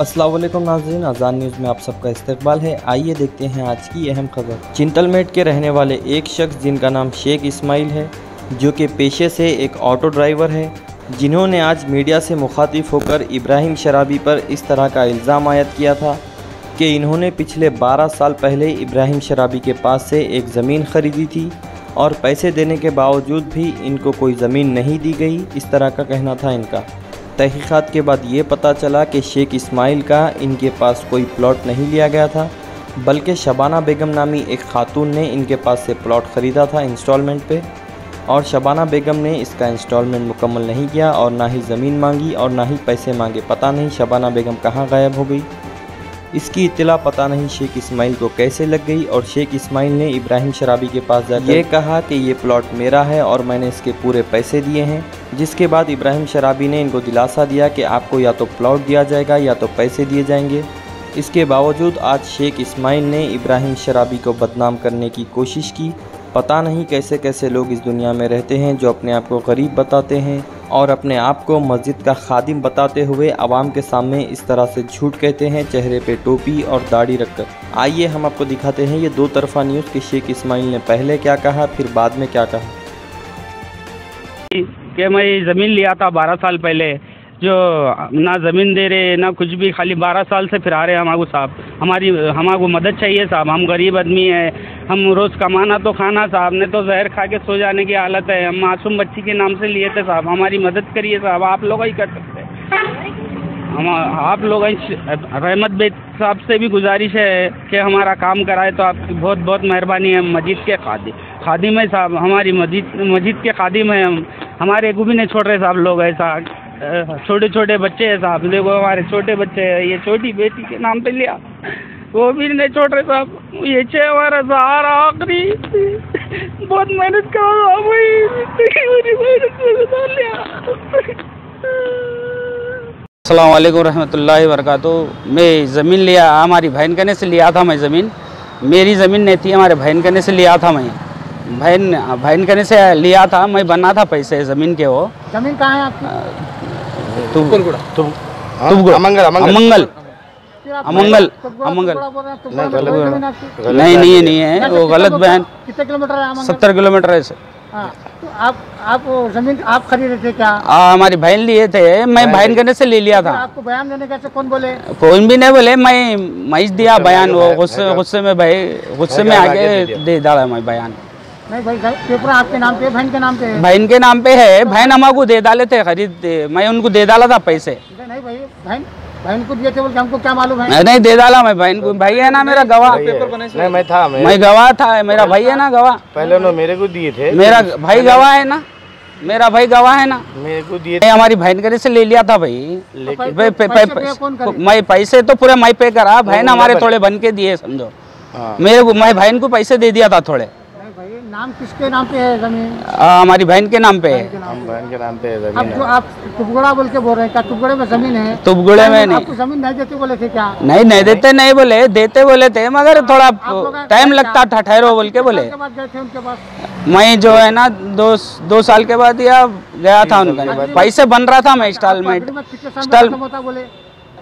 असलम नाजरीन आज़ान न्यूज़ में आप सबका इस्तकबाल है। आइए देखते हैं आज की अहम खबर। चिंतलमेट के रहने वाले एक शख्स जिनका नाम शेख इस्माइल है, जो कि पेशे से एक ऑटो ड्राइवर है, जिन्होंने आज मीडिया से मुखातिब होकर इब्राहिम शराबी पर इस तरह का इल्ज़ाम आयद किया था कि इन्होंने पिछले 12 साल पहले इब्राहिम शराबी के पास से एक ज़मीन ख़रीदी थी और पैसे देने के बावजूद भी इनको कोई ज़मीन नहीं दी गई, इस तरह का कहना था इनका। तहकीक़ात के बाद ये पता चला कि शेख इस्माइल का इनके पास कोई प्लॉट नहीं लिया गया था, बल्कि शबाना बेगम नामी एक खातून ने इनके पास से प्लॉट ख़रीदा था इंस्टॉलमेंट पे। और शबाना बेगम ने इसका इंस्टॉलमेंट मुकम्मल नहीं किया और ना ही ज़मीन मांगी और ना ही पैसे मांगे। पता नहीं शबाना बेगम कहाँ गायब हो गई। इसकी इतला पता नहीं शेख इस्माइल को कैसे लग गई और शेख इस्माइल ने इब्राहिम शराबी के पास जाकर ये कहा कि ये प्लॉट मेरा है और मैंने इसके पूरे पैसे दिए हैं, जिसके बाद इब्राहिम शराबी ने इनको दिलासा दिया कि आपको या तो प्लॉट दिया जाएगा या तो पैसे दिए जाएँगे। इसके बावजूद आज शेख इस्माइल ने इब्राहिम शराबी को बदनाम करने की कोशिश की। पता नहीं कैसे कैसे लोग इस दुनिया में रहते हैं जो अपने आप को गरीब बताते हैं। और अपने आप को मस्जिद का खादिम बताते हुए आवाम के सामने इस तरह से झूठ कहते हैं, चेहरे पे टोपी और दाढ़ी रखकर। आइए हम आपको दिखाते हैं ये दो तरफा न्यूज़ कि शेख इस्माइल ने पहले क्या कहा, फिर बाद में क्या कहा। कि मैं ज़मीन लिया था बारह साल पहले, जो ना ज़मीन दे रहे, ना कुछ भी, खाली बारह साल से फिर आ रहे हमारे साहब। हमारी, हमारे मदद चाहिए साहब, हम गरीब आदमी है हम रोज़ कमाना तो खाना, साहब ने तो जहर खा के सो जाने की हालत है। हम मासूम बच्ची के नाम से लिए थे, साहब। हमारी मदद करिए, साहब। आप लोग ही कर सकते हम, आप लोग रहमत बेग साहब से भी गुजारिश है कि हमारा काम कराए तो आपकी बहुत बहुत मेहरबानी है। मस्जिद के खादी, खादिम है साहब। हमारी मस्जिद मस्जिद के खादिम है हम। हमारे को भी नहीं छोड़ रहे साहब लोग ऐसा। छोटे छोटे बच्चे हैं साहब। देखो हमारे छोटे बच्चे हैं। ये छोटी बेटी के नाम पे लिया। वो भी नहीं छोड़ रहे साहब ये छः हमारा सहारा आखिरी। बहुत मेहनत करो मेरी मेहनत से लिया अल्लाम रहमतुल्लाहि वरकत मैं ज़मीन लिया हमारी बहन कहने से लिया था मैं ज़मीन। मेरी ज़मीन नहीं थी हमारे बहन कहने से लिया था मैं। बहन बहन कहने से लिया था मैं बना था पैसे ज़मीन के वो। ज़मीन कहाँ है आपकी? तुमगुड़ा हाँ, तुमगुड़ा अमंगल अमंगल। अमंगल ज़मीन आपकी? नहीं नहीं है। नहीं है वो गलत बयान कितने किलोमीटर है सत्तर किलोमीटर है से हाँ तो आप आप ज़मीन आप खरीदे थे क्या? आ, हमारी बहन लिए थे मैं बहन कहने से ले लिया था। आपको बयान देने कैसे कौन बोले? कोई भी नहीं बोले मैं मैं दिया बयान वो गुस्से गुस्से में भाई गुस्से में आगे दे डाला मैं बयान। नहीं भाई पेपर आपके नाम पे बहन के नाम पे है? बहन के नाम पे है बहन हमारे दे डाले थे खरीद मैं उनको दे डाला था पैसे। नहीं भाई बहन बहन को दिए थे बोल के हमको क्या मालूम है? मैं नहीं दे डाला मैं बहन को। भाई है ना मेरा गवाह। नहीं मैं था मैं मैं गवाह था मेरा भाई है ना गवाह। पहले उन्होंने मेरे को दिए थे। मेरा भाई गवाह है ना मेरा भाई गवाह है ना। मेरे को दिए मैं हमारी बहन करे से ले लिया था भाई। लेकिन भाई पे- पैसे पे- पे कौन मैं पैसे तो पूरे मैं पे करा। बहन हमारे थोड़े बन के दिए समझो। हाँ। मेरे को मैं बहन को पैसे दे दिया था थोड़े। नहीं नाम किसके नाम पे है ज़मीन? आ, हमारी बहन के नाम पे है। हम बहन के नाम पे अब ज़मीन जो आप टुकड़ा बोल के बोल रहे हैं क्या टुकड़े में ज़मीन है? तुबगुड़े में नहीं। आपको ज़मीन नहीं देते बोले थे क्या? नहीं नहीं देते नहीं बोले देते बोले थे मगर थोड़ा टाइम लगता था ठहरो बोल के बोले। के बाद गए थे उनके पास? मैं जो है ना दो दो साल के बाद या गया था उनका। पैसे बन रहा था मैं इंस्टॉलमेंट अग्रीमेंट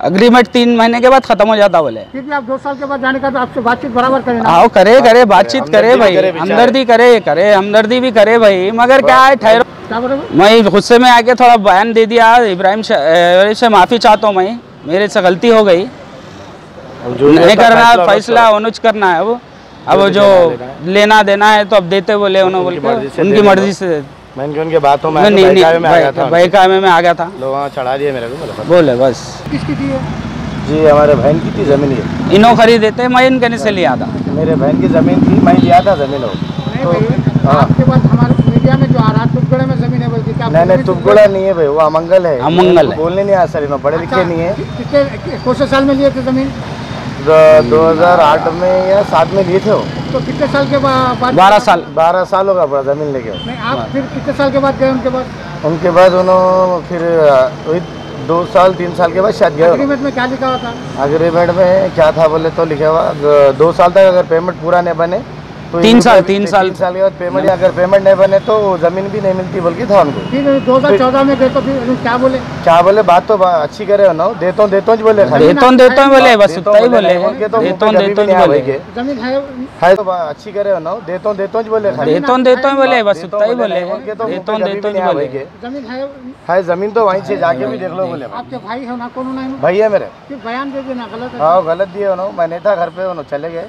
अग्रीमेंट तीन महीने के बाद खत्म हो जाता बोले। फिर भी आप दो साल के बाद जाने का तो आपसे बातचीत बराबर करें आओ करे करे बातचीत करे भाई। हमदर्दी करे करे हमदर्दी भी करे भाई। मगर क्या है ठहरो। क्या बोले वो? मैं गुस्से में आके थोड़ा बयान दे दिया इब्राहिम से माफ़ी चाहता हूँ मैं। मेरे से गलती हो गई। नहीं करना फैसला फैसला अनुज करना है वो अब जो लेना देना है तो अब देते बोले उन्होंने बोल उनकी मर्ज़ी से से मैंने उनके बातों में नहीं आके नहीं बहकावे में आ गया था। बहकावे में आ गया था। लोग वहाँ चढ़ा दिए मेरे को बोले, बोले। बस। किसकी थी ये? जी हमारे बहन की थी ज़मीन ये। इनो खरीदे थे मैं इनके से लिया था। मेरे बहन की ज़मीन थी मैं लिया था ज़मीन वो। नहीं हाँ। आपके पास हमारे मीडिया में जो आ रहा है टुकड़े में ज़मीन है बोल नहीं नहीं नहीं है भाई वो अमंगल है। अमंगल बोलने नहीं आ सर इन्होंने पढ़े लिखे नहीं है। कितने कौन से साल में लिए थे ज़मीन? दो हज़ार आठ में या सात में लिए थे वो। तो कितने साल के बाद? बारह साल। बारह साल होगा बड़ा ज़मीन लेके। नहीं आप फिर कितने साल के बाद गए उनके बाद उनके बाद उन्होंने फिर वही दो साल तीन साल के बाद शायद गए अग्रीमेंट में क्या लिखा हुआ था? अग्रीमेंट में क्या था बोले तो लिखा हुआ दो साल तक अगर पेमेंट पूरा नहीं बने तो तीन साल तीन साल। साल के बाद पेमेंट अगर पेमेंट नहीं बने तो ज़मीन भी नहीं मिलती बोल के। था उनको फिर दो हज़ार चौदह में गए तो फिर क्या बोले? क्या बोले? बात तो बा- अच्छी करे हो ना। देता हूँ देता हूँ बोले खाली देता हूँ देता हूँ बोले बस उतना ही बोले के तो देता हूँ देता नहीं हूँ बोले। के ज़मीन है है तो अच्छी करे हो ना। देता हूँ देता हूँ बोले देता हूँ देता हूँ बोले बस उतना ही बोले के तो देता हूँ देता नहीं हूँ बोले। के ज़मीन है है ज़मीन तो वहीं से जाके भी देख लो बोले। आपके भाई है ना कौन है? भाई है मेरे। बयान दे देना गलत है। हाँ गलत दिए उन्होंने मैं नहीं था घर पे उन्होंने चले गए।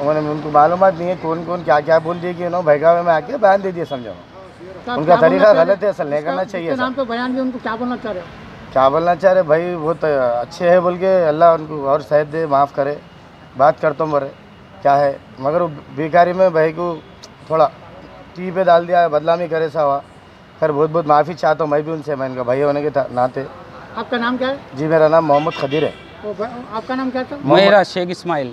उन्होंने उनको मालूम नहीं है कौन कौन क्या क्या बोल दिए कि उन्होंने भैगा में आके बयान दे दिए समझो। तो उनका तरीका? गलत है असल नहीं करना चाहिए नाम पे बयान दिया उनको क्या बोलना चाह रहे हो? क्या बोलना चाह रहे भाई वो तो अच्छे है बोल के अल्लाह उनको और शायद दे माफ़ करे। बात करता हूँ मरे क्या है? मगर वो बेकारी में भाई को थोड़ा टी पे डाल दिया बदनामी करे सा हुआ। खैर बहुत बहुत माफ़ी चाहता हूँ मैं भी उनसे मैं इनका भाई होने के नाते। आपका नाम क्या है? जी मेरा नाम मोहम्मद खदीर है। आपका नाम क्या था? मेरा शेख इस्माइल।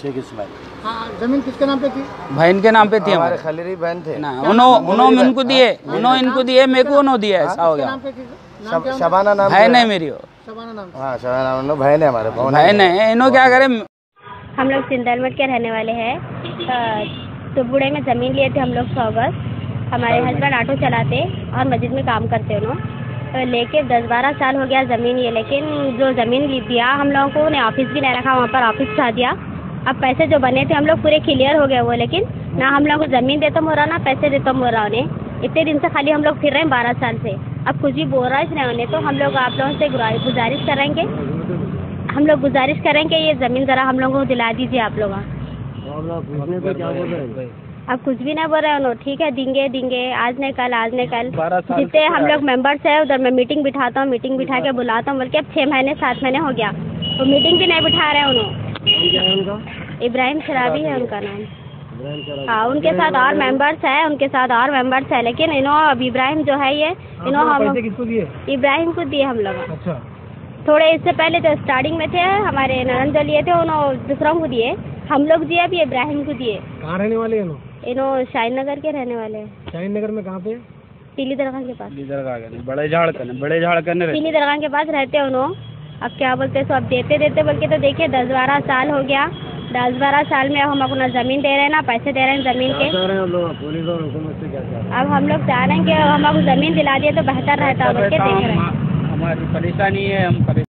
शेख इस्माइल। हाँ ज़मीन किसके नाम पे थी? बहन के नाम पे थी हमारे खलीरी बहन थे। ना उन्होंने उन्होंने इनको दिए उन्होंने इनको दिए मेरे को उन्होंने दिया ऐसा हो गया। नाम शबाना नाम है नहीं मेरी वो। शबाना नाम हाँ शबाना नाम बहन है हमारे बहन भाई नहीं इन्हों क्या करे? हम लोग सिंदलमठ के रहने वाले हैं। तो सुबुड़े में ज़मीन लिए थे हम लोग सौ गज। हमारे हस्बैंड ऑटो चलाते और मस्जिद में काम करते उन्होंने लेके दस बारह साल हो गया ज़मीन ये, लेकिन जो ज़मीन दिया हम लोगों को, उन्हें ऑफ़िस भी नहीं रखा, वहाँ पर ऑफ़िस उठा दिया। अब पैसे जो बने थे, हम लोग पूरे क्लियर हो गए वो, लेकिन ना हम लोगों को ज़मीन देता हो रहा ना पैसे देता हो रहा उन्हें। इतने दिन से खाली हम लोग फिर रहे हैं बारह साल से। अब कुछ भी बोल रहा है नहीं उन्हें तो हम लोग आप लोगों से गुजारिश करेंगे। हम लोग गुजारिश करेंगे, ये ज़मीन ज़रा हम लोगों को दिला दीजिए आप लोग। अब कुछ भी ना बोल रहे उन्होंने ठीक है देंगे देंगे आज नहीं कल आज नहीं कल। जितने हम लोग मेंबर्स हैं उधर मैं मीटिंग बिठाता हूँ मीटिंग बिठा के बुलाता हूँ बल्कि अब छः महीने सात महीने हो गया। तो मीटिंग भी नहीं बिठा रहे उन्होंने। इब्राहिम शराबी है उनका नाम। हाँ उनके साथ और मेंबर्स है उनके साथ और मेंबर्स है लेकिन इन्हों अब इब्राहिम जो है ये इन्हों हम इब्राहिम को दिए हम लोग। अच्छा। थोड़े इससे पहले जो स्टार्टिंग में थे हमारे नरन जो लिए थे उन्होंने दूसरों को दिए। हम लोग दिए अभी इब्राहिम को दिए। कहाँ रहने वाले हैं लोग इन्हों शाहीन नगर के रहने वाले हैं। शाहीन नगर में कहाँ पे? पीली दरगाह के पास। बड़े झाड़ करने बड़े झाड़ करने पीली दरगाह के पास रहते हैं उन्होंने अब क्या बोलते हैं सो अब देते देते बोल के तो देखिए दस बारह साल हो गया। दस बारह साल में अब हम अपना ज़मीन दे रहे हैं ना पैसे दे रहे हैं ज़मीन के। अब हम लोग चाह रहे हैं कि हम आपको ज़मीन दिला दिए तो बेहतर रहता बोल के देख रहे हैं। हमारी परेशानी है हम